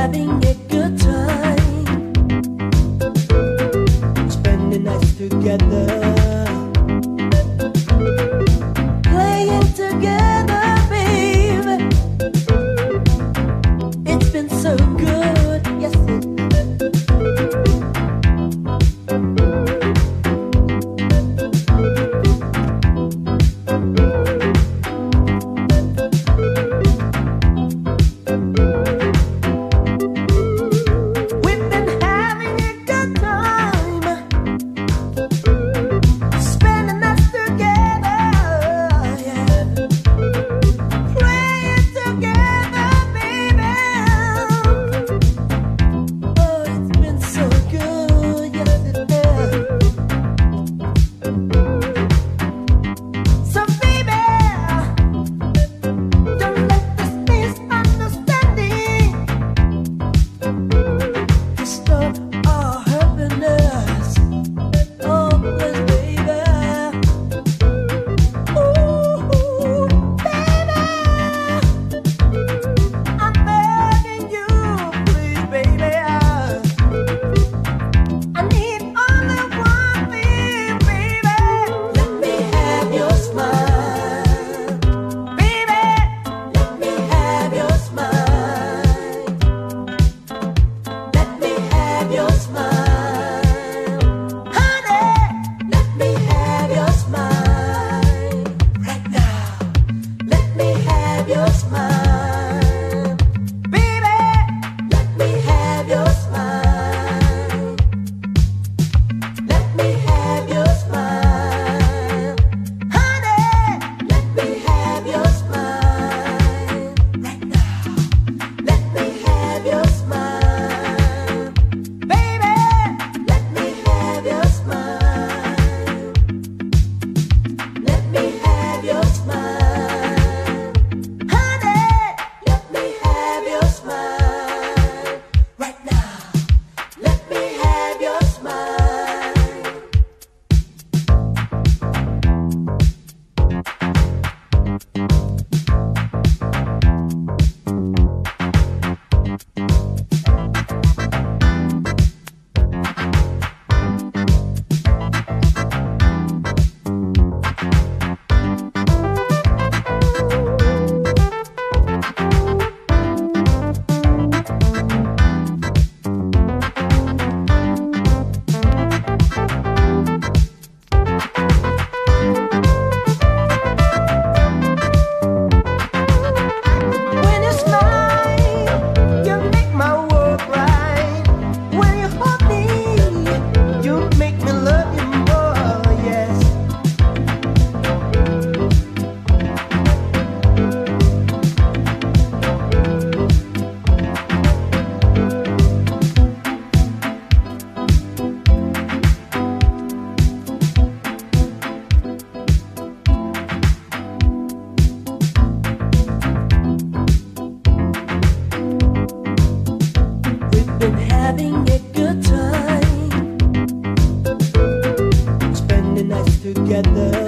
having a good time. Spending nights together. together.